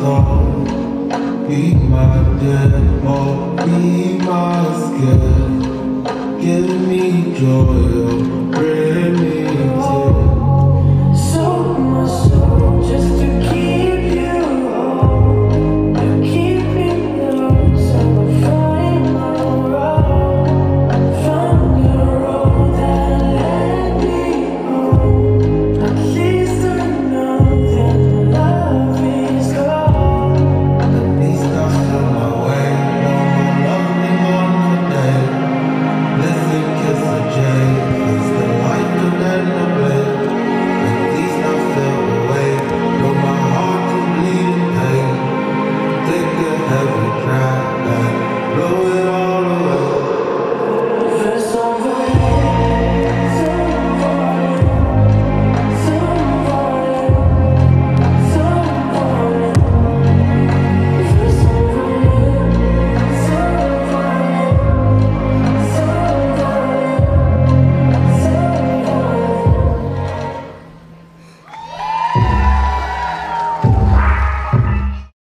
Be my dead or be my scared. Give me joy oh, of praise.